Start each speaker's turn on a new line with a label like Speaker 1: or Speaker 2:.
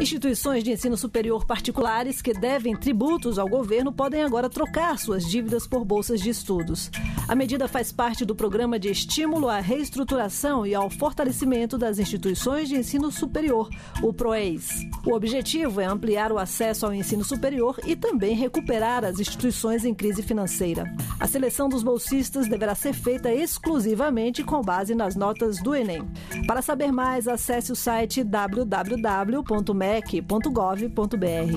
Speaker 1: Instituições de ensino superior particulares que devem tributos ao governo podem agora trocar suas dívidas por bolsas de estudos. A medida faz parte do programa de estímulo à reestruturação e ao fortalecimento das instituições de ensino superior, o PROEIS. O objetivo é ampliar o acesso ao ensino superior e também recuperar as instituições em crise financeira. A seleção dos bolsistas deverá ser feita exclusivamente com base nas notas do Enem. Para saber mais, acesse o site www.med mec.gov.br.